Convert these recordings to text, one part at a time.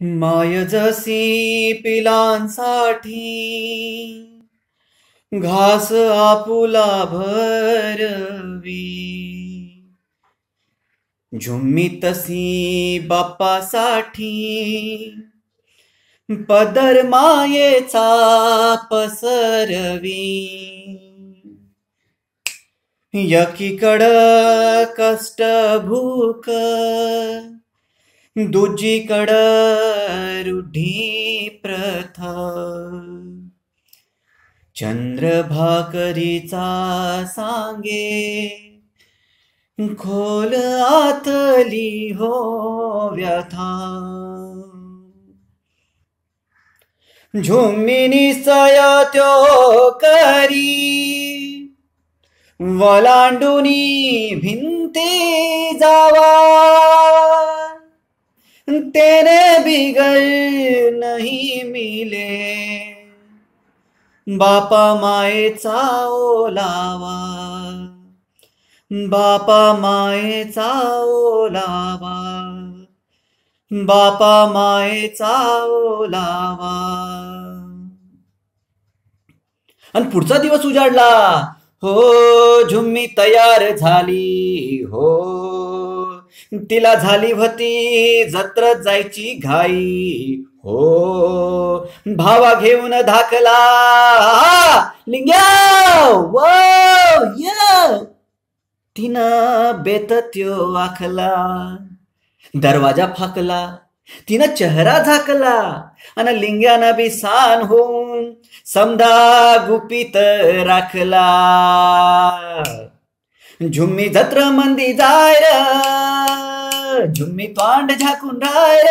माय जसी पिलांसाठी. घास आपुला भरवी. झुम्मी तसी बाप्पासाठी. पदर मायेचा पसरवी. यकीकड कष्ट भूक. दुजीकड रूढी प्रथा. चंद्र भाकरीचा सांगे खोल आतली हो व्यथा. झुम्मिनी सय त्यो करी वलांडुनी भिंती जावा. तेरे बिगल नहीं मिले। बापा मायेचा ओलावा बापा मायेचा ओलावा बापा मायेचा ओलावा आणि पुढचा दिवस उजाडला. हो झुम्मी तयार झाली. हो. तिला झाली होती जत्रत जायची घाई. हो भावा घेऊन धाकला. लिंग्या वो तिनं बेतत्यो आखला. दरवाजा फाकला. तिनं चेहरा झाकला. आणि लिंग्यानं बी सान होऊन समदा गुपित राखला. झुम्मी जत्र मंदी जाय र झुम्मी तोंड झाकून राय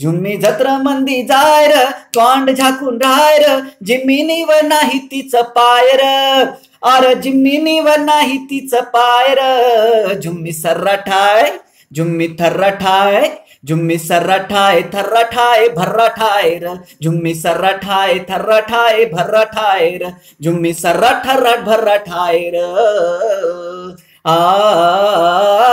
झुम्मी जत्र मंदी जाय र तोंड झाकून रायर. र जिम्मिनीवर नाही तिचं पायर. अर जिम्मिनीवर नाही तिचं पाय र झुम्मी सर्रा ठाय झुम्मी थर्रा ठाय झुम्मी सर्रा ठाय थर्रा ठाय भर्रा ठाय र. झुम्मी सर्रा ठाय भर्राठाय भर्रा ठाय र. झुम्मी सर्रा ठर्रा भर्रा ठाय र आ.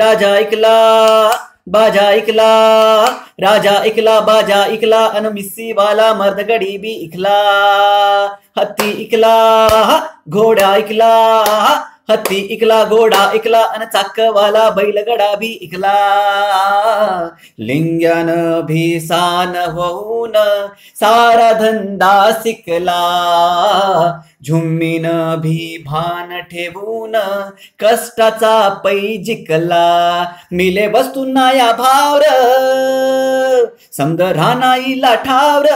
राजा ऐकला बाजा ऐकला राजा ऐकला बाजा ऐकला अन मिस्सी वाला मर्दगडी बी ऐकला हत्ती ऐकला घोडा ऐकला हत्ती इकला घोडा ऐकला अन चाकवाला बैलगडा भी ऐकला लिंग्यान भीसान होऊन सारा धंदा शिकला झुम्मीन भी भान ठेवून कष्टाचा पै जिकला मिले वस्तूंना या भावर समद रानाईला ठावर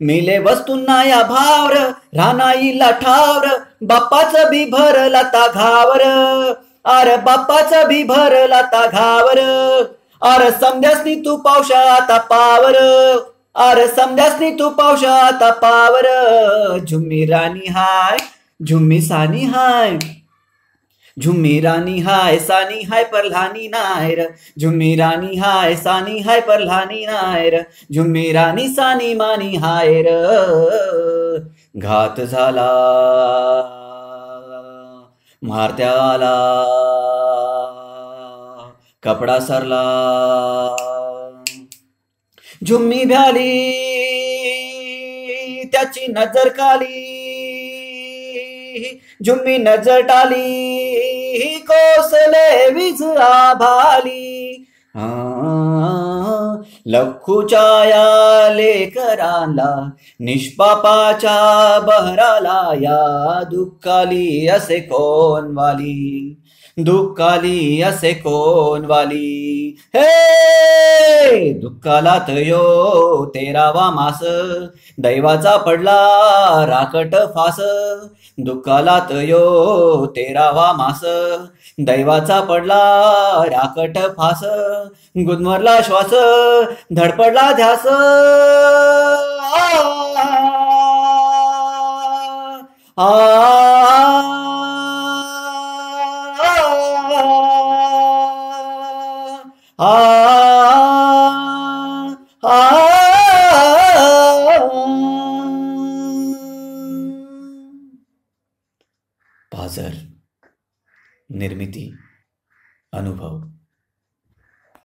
मिले वस्तूंना या भावर रानाईला ठावर बाप्पाचं बी भरला ता घावर अरे बाप्पाचं बी भरला ता घावर. अरे समध्यासनी तू पावशा आता पावर. अरे समध्यासनी तू पावशा आता पावर. झुम्मी राणी हाय झुम्मी सानी हाय. झुम्मी राणी हाय सानी हाय परल्हानी नायर. झुम्मी राणी हाय सानी हाय परल्हानी नायर. झुम्मी राणी सानी मानी हाय र घात झाला मारत्याला कपडा सरला. झुम्मी भ्याली त्याची नजर काली. झुम्मी नजर टाली कोसले विज आभाली. लखूच्या या लेकराला निष्पापाच्या बहराला या दुःखाली असे कोण वाली? दुःखाली असे कोणवाली? हे! दुःखाला तयो तेरावा मास. दैवाचा पडला राकट फास. दुःखाला तयो तेरावा मास. दैवाचा पडला राकट फास. गुदमरला श्वास. धडपडला ध्यास. आ, आ, आ, आ, हा हा पाजर निर्मिती अनुभव